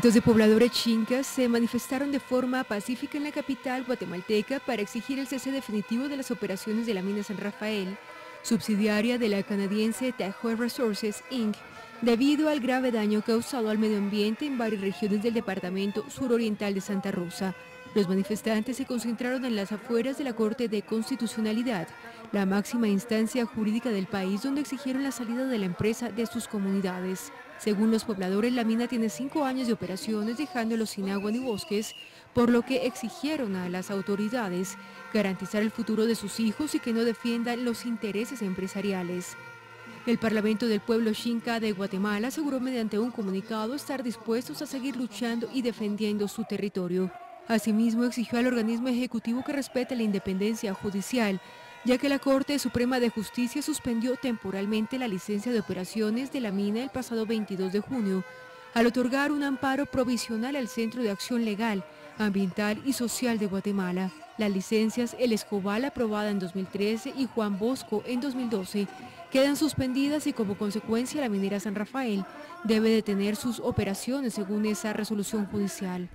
Cientos de pobladores chincas se manifestaron de forma pacífica en la capital guatemalteca para exigir el cese definitivo de las operaciones de la mina San Rafael, subsidiaria de la canadiense Tahoe Resources Inc., debido al grave daño causado al medio ambiente en varias regiones del departamento suroriental de Santa Rosa. Los manifestantes se concentraron en las afueras de la Corte de Constitucionalidad, la máxima instancia jurídica del país donde exigieron la salida de la empresa de sus comunidades. Según los pobladores, la mina tiene cinco años de operaciones dejándolos sin agua ni bosques, por lo que exigieron a las autoridades garantizar el futuro de sus hijos y que no defiendan los intereses empresariales. El Parlamento del Pueblo Xinca de Guatemala aseguró mediante un comunicado estar dispuestos a seguir luchando y defendiendo su territorio. Asimismo, exigió al organismo ejecutivo que respete la independencia judicial, ya que la Corte Suprema de Justicia suspendió temporalmente la licencia de operaciones de la mina el pasado 22 de junio, al otorgar un amparo provisional al Centro de Acción Legal, Ambiental y Social de Guatemala. Las licencias El Escobal aprobada en 2013 y Juan Bosco en 2012 quedan suspendidas y como consecuencia la minera San Rafael debe detener sus operaciones según esa resolución judicial.